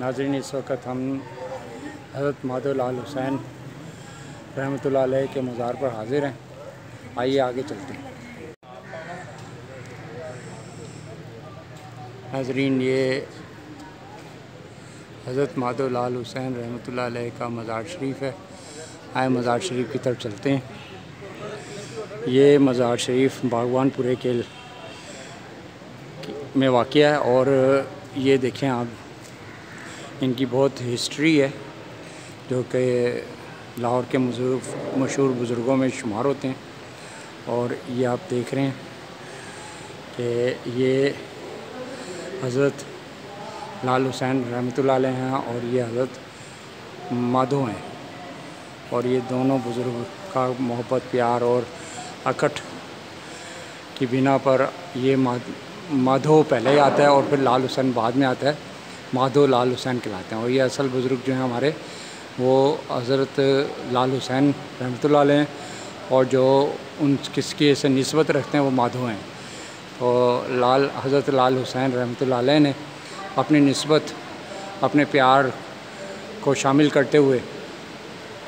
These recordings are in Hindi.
नाजरीन, इस वक्त हम हज़रत माधव लाल हुसैन रहमत के मज़ार पर हाजिर हैं। आइए आगे चलते हैं। नाजरीन, ये हज़रत माधव लाल हुसैन रहमत का मज़ार शरीफ है। आए मज़ार शरीफ की तरफ़ चलते हैं। ये मज़ार शरीफ बागवानपुरे के में वाक़ है और ये देखें आप इनकी बहुत हिस्ट्री है, जो कि लाहौर के मशहूर बुज़ुर्गों में शुमार होते हैं। और ये आप देख रहे हैं कि ये हज़रत लाल हुसैन रहमत हैं और ये हज़रत माधो हैं। और ये दोनों बुज़ुर्ग का मोहब्बत, प्यार और अकट की बिना पर ये माधो पहले आता है और फिर लाल हुसैन बाद में आता है। माधो लाल हुसैन कहलाते हैं और ये असल बुज़ुर्ग जो हैं हमारे, वो हज़रत लाल हुसैन रहमत हैं और जो उन किसकी से नस्बत रखते हैं वो माधो हैं। तो लाल, हज़रत लाल हुसैन रहमत ने अपनी नस्बत, अपने प्यार को शामिल करते हुए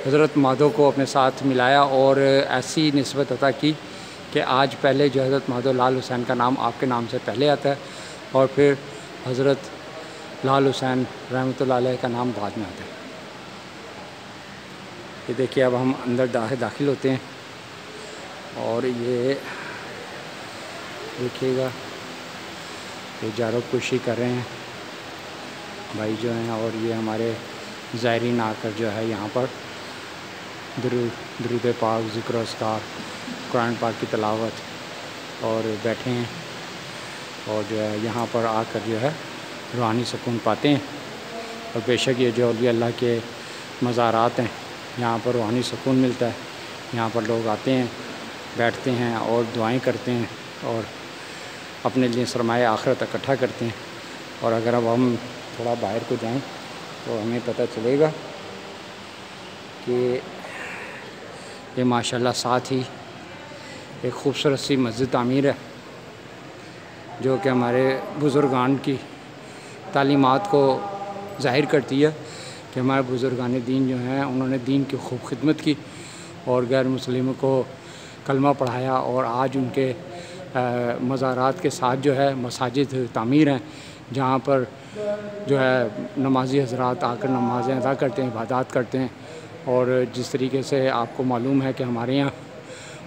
हज़रत माधो को अपने साथ मिलाया और ऐसी नस्बत अता की कि आज पहले जो हज़रत माधो लाल हुसैन का नाम आपके नाम से पहले आता है और फिर हज़रत लाल हुसैन रहमत का नाम बाद में आता है। ये देखिए, अब हम अंदर दाखिल होते हैं और ये देखिएगा, ये जारो कुशी कर रहे हैं, भाई जो हैं और ये हमारे ज़ायरीन आकर जो है यहाँ पर दरुद पाक ज़िक्र अस्कार कुरान पाक की तलावत और बैठे हैं और जो है यहाँ पर आकर जो है रूहानी सुकून पाते हैं। और बेशक ये जो अल्लाह के मज़ारात हैं, यहाँ पर रूहानी सुकून मिलता है। यहाँ पर लोग आते हैं, बैठते हैं और दुआएँ करते हैं और अपने लिए सरमाए आखरत इकट्ठा करते हैं। और अगर अब हम थोड़ा बाहर को जाएँ तो हमें पता चलेगा कि ये माशाल्लाह साथ ही एक खूबसूरत सी मस्जिद तामीर है, जो कि हमारे बुज़ुर्गान की तालीमत को ज़ाहिर करती है कि हमारे बुज़ुर्गान दीन जो हैं, उन्होंने दीन की खूब खिदमत की और गैर मुस्लिमों को कलमा पढ़ाया और आज उनके मज़ारात के साथ जो है, मसाजिद तमीर हैं, जहाँ पर जो है, नमाजी हजरात आकर नमाज़ें अदा करते हैं, इबादत करते हैं और जिस तरीके से आपको मालूम है कि हमारे यहाँ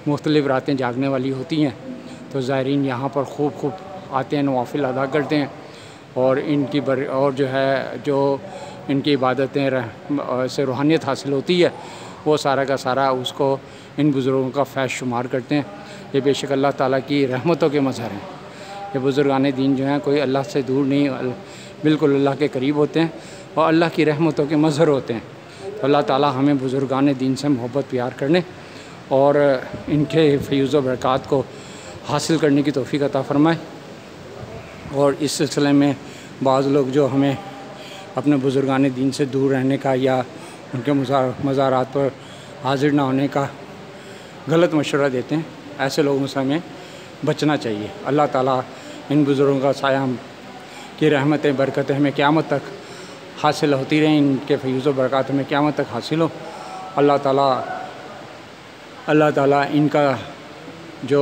मुख्तलिफ़ रातें जागने वाली होती हैं तो ज़ायरीन यहाँ पर खूब खूब आते हैं, नवाफिल अदा करते हैं और इनकी बर, और जो है, जो इनकी इबादतें से रूहानियत हासिल होती है, वो सारा का सारा उसको इन बुज़ुर्गों का फैश शुमार करते हैं। ये बेशक अल्लाह ताला की रहमतों के मज़हर हैं। ये बुज़ुर्गान दीन जो हैं, कोई अल्लाह से दूर नहीं बिल्कुल अल्लाह के करीब होते हैं और अल्लाह की रहमतों के मज़हर होते हैं। तो अल्लाह ताला हमें बुज़ुर्गान दीन से मोहब्बत प्यार करने और इनके फ्यूज़ बरक़ात को हासिल करने की तोफ़ी अता फ़रमाए। और इस सिलसिले में बाज़ लोग जो हमें अपने बुज़ुर्गान दीन से दूर रहने का या उनके मज़ारात पर हाजिर ना होने का गलत मशवरा देते हैं, ऐसे लोगों से हमें बचना चाहिए। अल्लाह ताला इन बुज़ुर्गों का साया की रहमतें, बरकतें हमें क़्यामत तक हासिल होती रहें, इनके फ्यूज़ बरक़ात हमें क़्यामत तक हासिल हो। अल्लाह ताला अल्लाह ताला इनका जो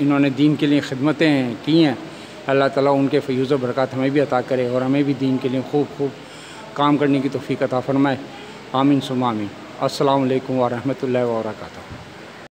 इन्होंने दीन के लिए ख़िदमतें की हैं अल्लाह ताला उनके फ्यूज़ बरक़त हमें भी अता करे और हमें भी दीन के लिए खूब खूब काम करने की तोफ़ी अता फ़रमाए। आमीन सुमामी आमीन। अस्सलाम वालेकुम